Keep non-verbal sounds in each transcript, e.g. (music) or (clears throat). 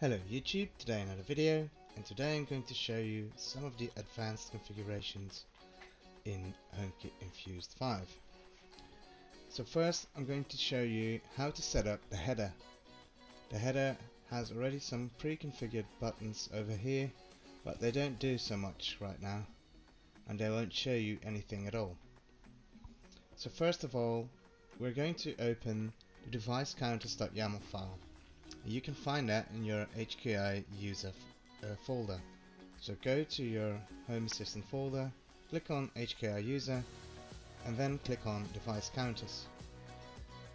Hello YouTube, today another video and today I'm going to show you some of the advanced configurations in HomeKit Infused 5. So first I'm going to show you how to set up the header. The header has already some pre-configured buttons over here but they don't do so much right now and they won't show you anything at all. So first of all we're going to open the device counters.yaml file you can find that in your HKI user uh, folder. So go to your Home Assistant folder, click on HKI user, and then click on device counters.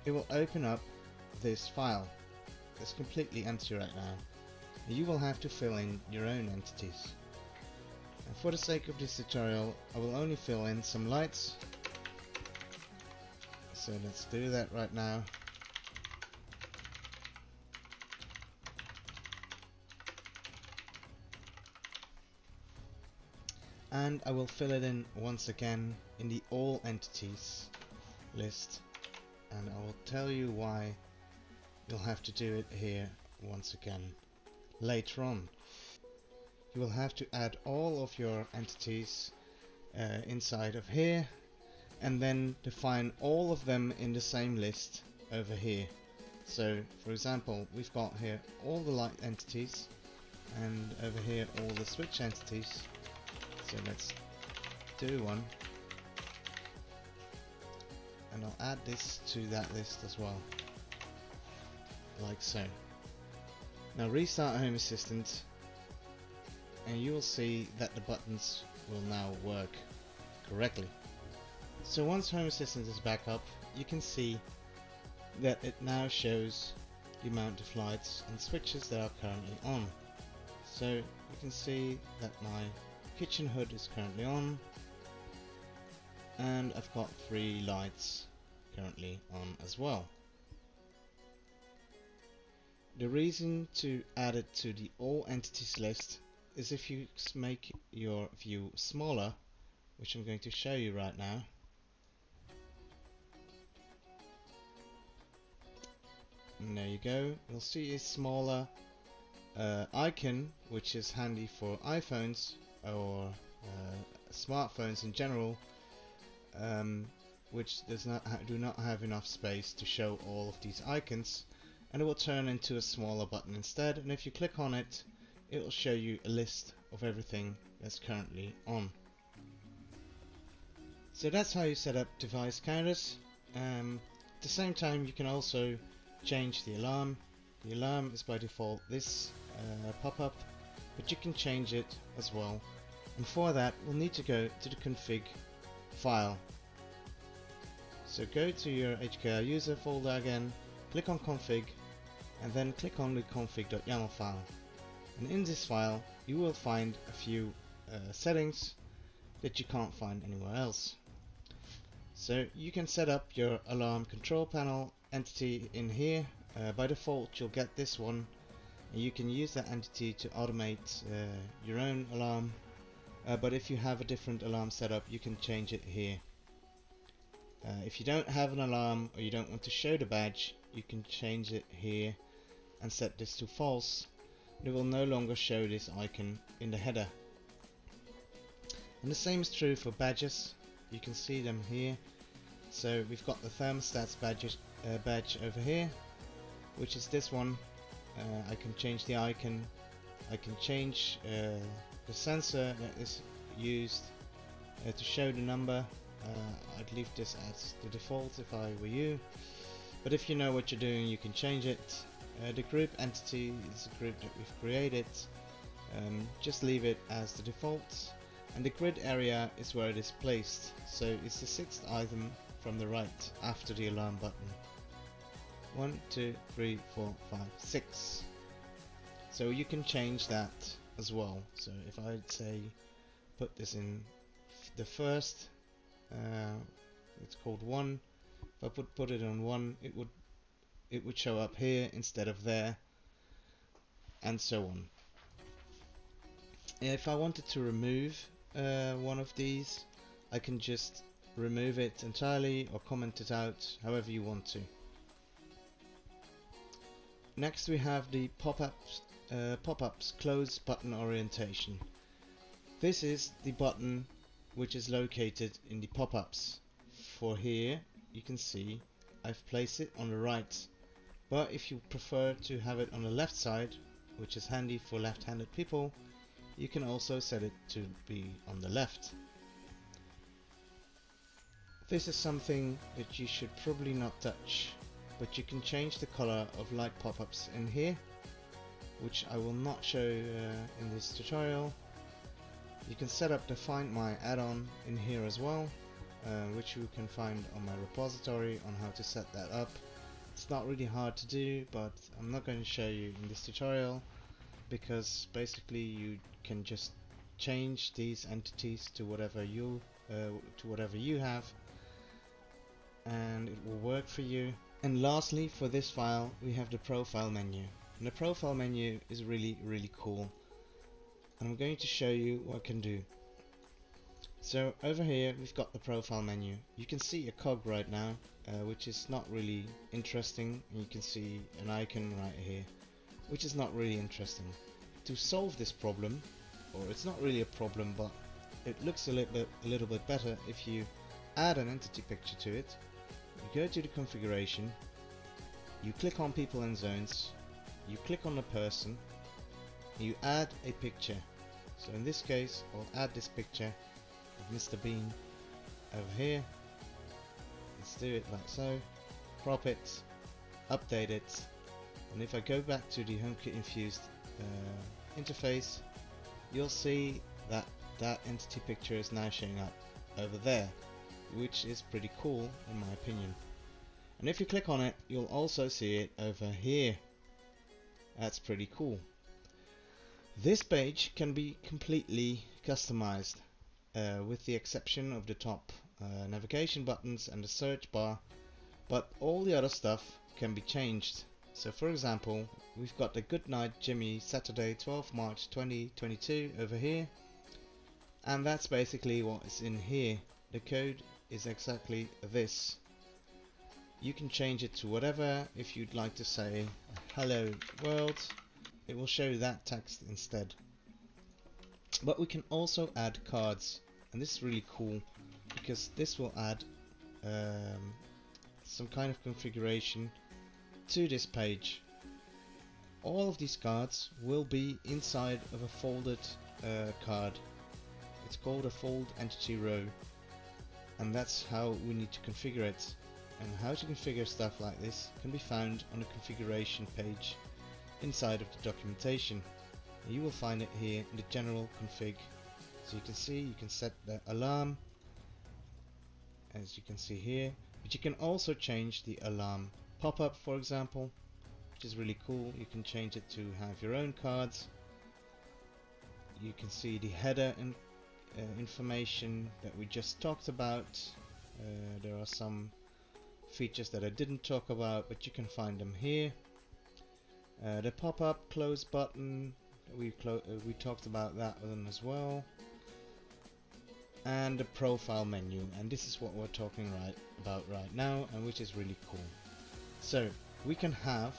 It will open up this file. It's completely empty right now. You will have to fill in your own entities. And for the sake of this tutorial, I will only fill in some lights. So let's do that right now. And I will fill it in once again in the all entities list and I will tell you why you'll have to do it here once again later on. You will have to add all of your entities uh, inside of here and then define all of them in the same list over here. So for example we've got here all the light entities and over here all the switch entities let's do one. And I'll add this to that list as well. Like so. Now restart Home Assistant and you will see that the buttons will now work correctly. So once Home Assistant is back up, you can see that it now shows the amount of lights and switches that are currently on. So you can see that my kitchen hood is currently on. And I've got three lights currently on as well. The reason to add it to the all entities list is if you make your view smaller which I'm going to show you right now. And there you go. You'll see a smaller uh, icon which is handy for iPhones or uh, smartphones in general um, which does not do not have enough space to show all of these icons and it will turn into a smaller button instead and if you click on it it will show you a list of everything that's currently on. So that's how you set up device counters. Um, at the same time you can also change the alarm. The alarm is by default this uh, pop-up but you can change it as well. And for that we'll need to go to the config file. So go to your HKI user folder again click on config and then click on the config.yaml file. And in this file you will find a few uh, settings that you can't find anywhere else. So you can set up your alarm control panel entity in here. Uh, by default you'll get this one you can use that entity to automate uh, your own alarm. Uh, but if you have a different alarm setup you can change it here. Uh, if you don't have an alarm or you don't want to show the badge you can change it here and set this to false. It will no longer show this icon in the header. And the same is true for badges. You can see them here. So we've got the thermostats badges, uh, badge over here which is this one uh, I can change the icon. I can change uh, the sensor that is used uh, to show the number. Uh, I'd leave this as the default if I were you. But if you know what you're doing you can change it. Uh, the group entity is a group that we've created. Um, just leave it as the default. And the grid area is where it is placed. So it's the sixth item from the right after the alarm button 1, 2, 3, 4, 5, 6 so you can change that as well. So if I'd say put this in the first, uh, it's called one. If I put put it on one, it would it would show up here instead of there, and so on. If I wanted to remove uh, one of these, I can just remove it entirely or comment it out, however you want to. Next we have the pop-up uh, pop-ups close button orientation. This is the button which is located in the pop-ups. For here you can see I've placed it on the right but if you prefer to have it on the left side which is handy for left-handed people you can also set it to be on the left. This is something that you should probably not touch but you can change the color of light pop-ups in here which I will not show uh, in this tutorial. You can set up the find my add-on in here as well uh, which you can find on my repository on how to set that up. It's not really hard to do but I'm not going to show you in this tutorial because basically you can just change these entities to whatever you uh, to whatever you have and it will work for you and lastly for this file we have the profile menu. And the profile menu is really really cool. And I'm going to show you what I can do. So over here we've got the profile menu. You can see a cog right now uh, which is not really interesting. And you can see an icon right here which is not really interesting. To solve this problem or it's not really a problem but it looks a little bit a little bit better if you add an entity picture to it you go to the configuration. You click on people and zones. You click on the person. You add a picture. So in this case I'll add this picture of Mr. Bean over here. Let's do it like so. Crop it. Update it. And if I go back to the HomeKit infused uh, interface you'll see that that entity picture is now showing up over there which is pretty cool in my opinion. And if you click on it you'll also see it over here. That's pretty cool. This page can be completely customized uh, with the exception of the top uh, navigation buttons and the search bar but all the other stuff can be changed. So for example we've got the Goodnight Jimmy Saturday 12 March 2022 over here. And that's basically what is in here. The code is exactly this. You can change it to whatever if you'd like to say hello world. It will show that text instead. But we can also add cards and this is really cool because this will add um, some kind of configuration to this page. All of these cards will be inside of a folded uh, card. It's called a fold entity row and that's how we need to configure it. And how to configure stuff like this can be found on the configuration page inside of the documentation. You will find it here in the general config. So you can see you can set the alarm as you can see here. But you can also change the alarm pop-up for example which is really cool. You can change it to have your own cards. You can see the header and uh, information that we just talked about. Uh, there are some features that I didn't talk about but you can find them here. Uh, the pop-up close button we uh, we talked about that one as well. And the profile menu and this is what we're talking right about right now and which is really cool. So we can have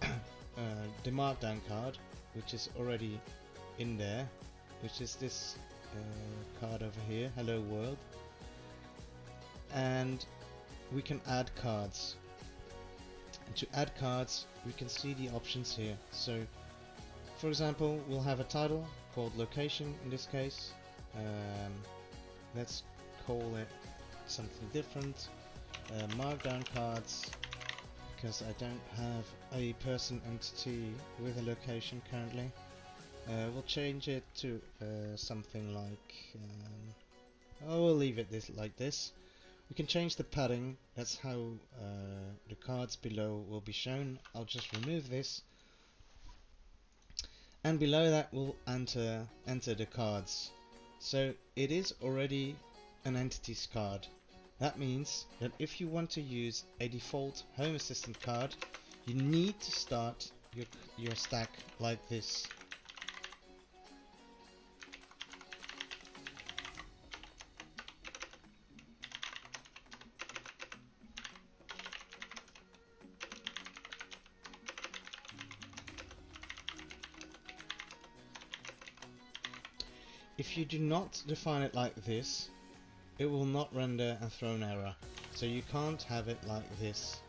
(coughs) uh, the markdown card which is already in there which is this uh, card over here hello world. And we can add cards. And to add cards we can see the options here. So for example we'll have a title called location in this case. Um, let's call it something different. Uh, markdown cards because I don't have a person entity with a location currently uh, we'll change it to uh, something like um, oh we'll leave it this like this. We can change the padding. That's how uh, the cards below will be shown. I'll just remove this. And below that we'll enter enter the cards. So it is already an entities card. That means that if you want to use a default Home Assistant card, you need to start your, your stack like this. You do not define it like this, it will not render and throw an error. So you can't have it like this.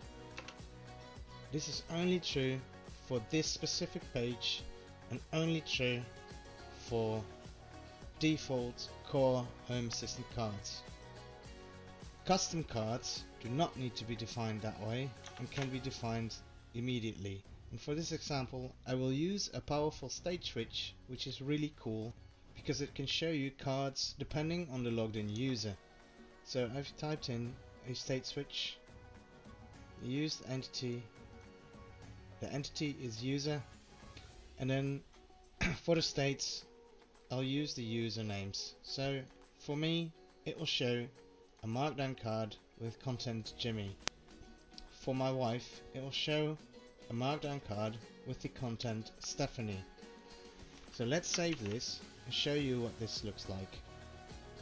This is only true for this specific page and only true for default core Home Assistant cards. Custom cards do not need to be defined that way and can be defined immediately. And for this example I will use a powerful state switch which is really cool because it can show you cards depending on the logged in user. So I've typed in a state switch, used entity, the entity is user, and then (clears throat) for the states I'll use the usernames. So for me it will show a markdown card with content Jimmy. For my wife it will show a markdown card with the content Stephanie. So let's save this show you what this looks like.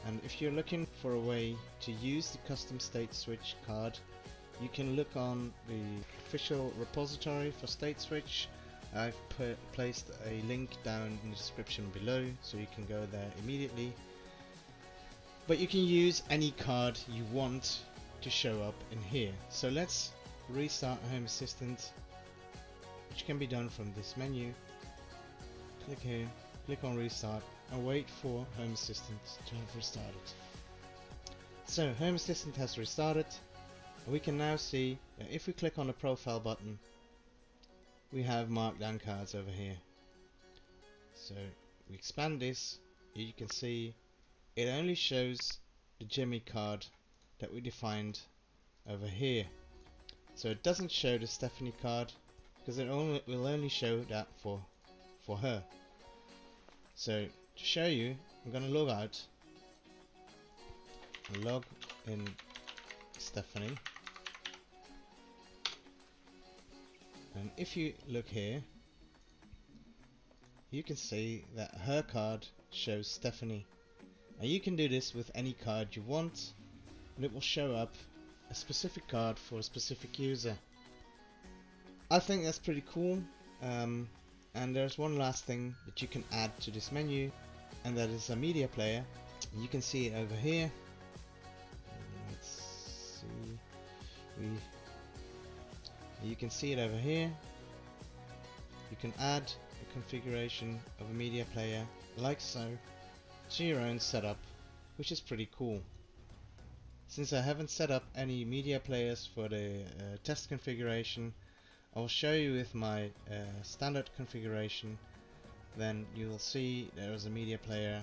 And if you're looking for a way to use the custom state switch card, you can look on the official repository for state switch. I've put, placed a link down in the description below so you can go there immediately. But you can use any card you want to show up in here. So let's restart Home Assistant which can be done from this menu. Click here, click on restart and wait for Home Assistant to have restarted. So Home Assistant has restarted and we can now see that if we click on the profile button we have markdown cards over here. So we expand this you can see it only shows the Jimmy card that we defined over here. So it doesn't show the Stephanie card because it only will only show that for for her. So to show you, I'm gonna log out. Log in Stephanie. And if you look here, you can see that her card shows Stephanie. And you can do this with any card you want, and it will show up a specific card for a specific user. I think that's pretty cool. Um, and there's one last thing that you can add to this menu, and that is a media player. You can see it over here. Let's see. We you can see it over here. You can add a configuration of a media player like so to your own setup, which is pretty cool. Since I haven't set up any media players for the uh, test configuration, I will show you with my uh, standard configuration then you will see there is a media player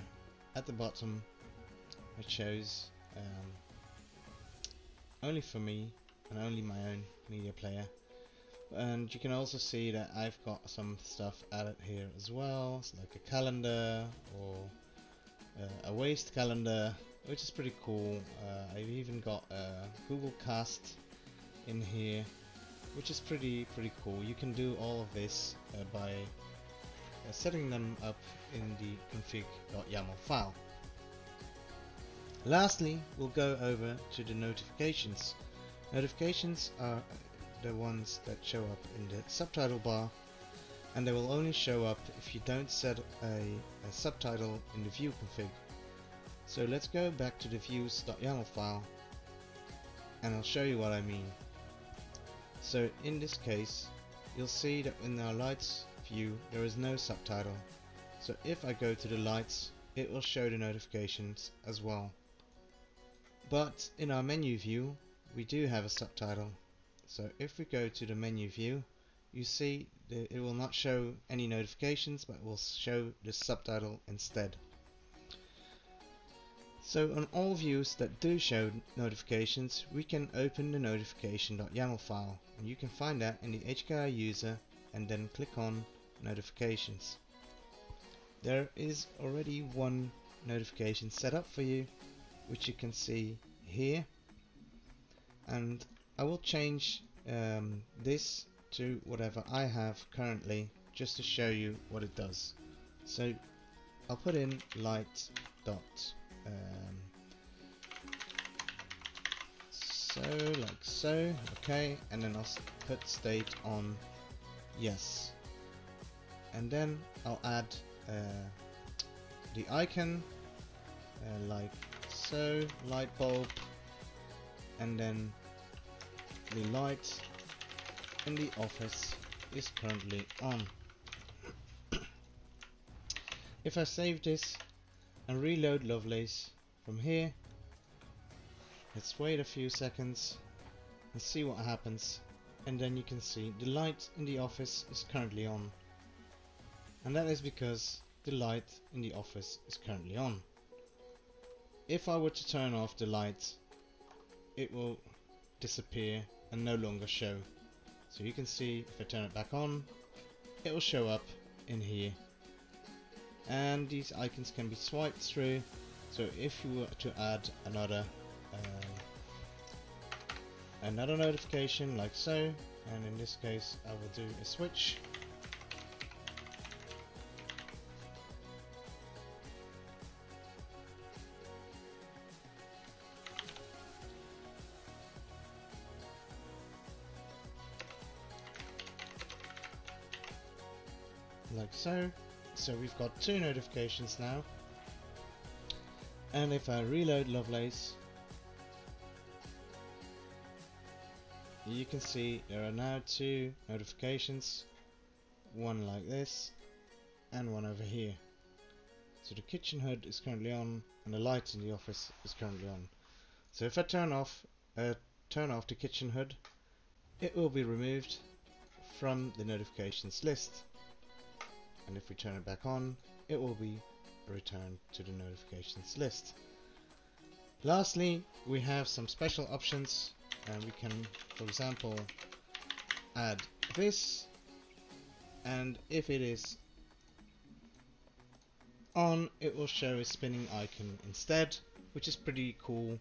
at the bottom which shows um, only for me and only my own media player. And you can also see that I've got some stuff added here as well it's like a calendar or uh, a waste calendar which is pretty cool. Uh, I've even got a Google Cast in here which is pretty pretty cool. You can do all of this uh, by uh, setting them up in the config.yaml file. Lastly, we'll go over to the notifications. Notifications are the ones that show up in the subtitle bar and they will only show up if you don't set a, a subtitle in the view config. So let's go back to the views.yaml file and I'll show you what I mean. So in this case, you'll see that in our lights view there is no subtitle. So if I go to the lights, it will show the notifications as well. But in our menu view, we do have a subtitle. So if we go to the menu view, you see it will not show any notifications, but will show the subtitle instead. So on all views that do show notifications, we can open the notification.yaml file. And you can find that in the HKI user and then click on notifications. There is already one notification set up for you which you can see here and I will change um, this to whatever I have currently just to show you what it does. So I'll put in light dot um, so like so okay and then I'll put state on yes and then I'll add uh, the icon uh, like so, light bulb, and then the light in the office is currently on. (coughs) if I save this and reload Lovelace from here, let's wait a few seconds and see what happens and then you can see the light in the office is currently on and that is because the light in the office is currently on. If I were to turn off the light it will disappear and no longer show. So you can see if I turn it back on it will show up in here and these icons can be swiped through so if you were to add another uh, another notification like so and in this case I will do a switch so so we've got two notifications now. And if I reload Lovelace you can see there are now two notifications. One like this and one over here. So the kitchen hood is currently on and the light in the office is currently on. So if I turn off uh, turn off the kitchen hood it will be removed from the notifications list and if we turn it back on it will be returned to the notifications list. Lastly we have some special options and we can for example add this. And if it is on it will show a spinning icon instead which is pretty cool.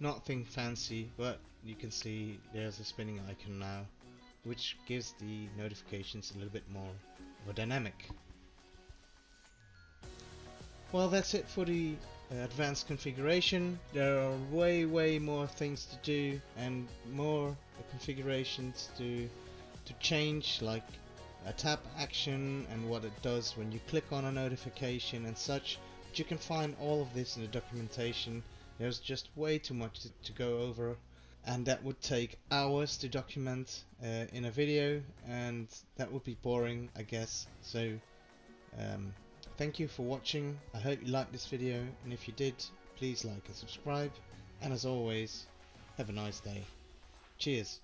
Nothing fancy but you can see there's a spinning icon now which gives the notifications a little bit more dynamic well that's it for the uh, advanced configuration. There are way way more things to do and more configurations to to change like a tap action and what it does when you click on a notification and such. But you can find all of this in the documentation. There's just way too much to, to go over and that would take hours to document uh, in a video and that would be boring I guess so um, Thank you for watching, I hope you liked this video and if you did please like and subscribe and as always have a nice day. Cheers.